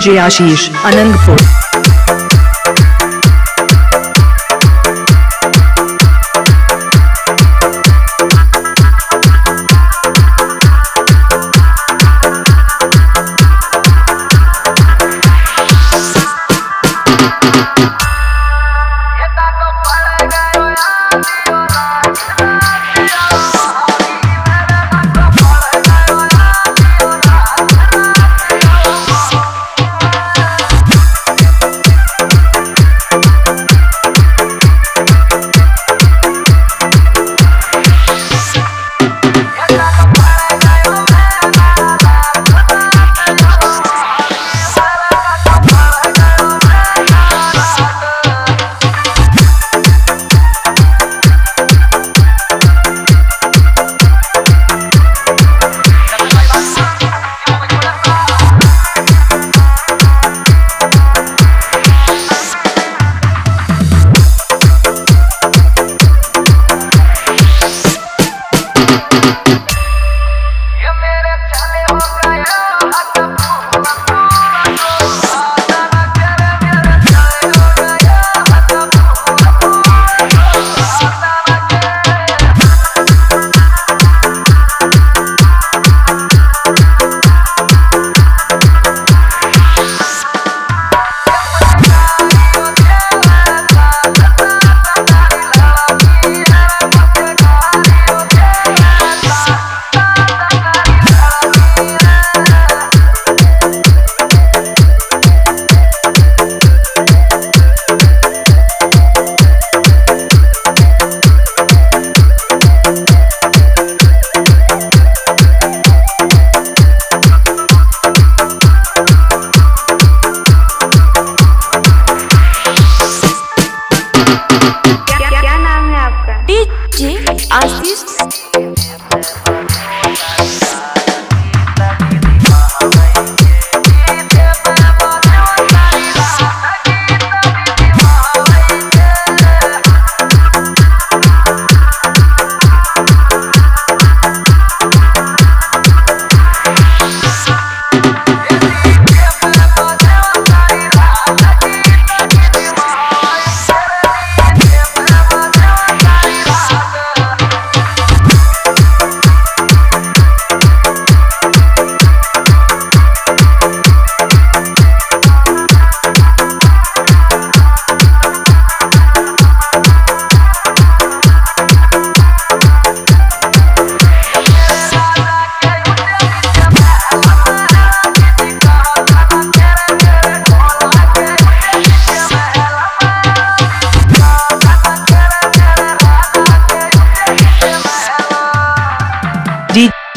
DJ Ashish Anandpur.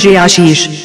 de Ashish.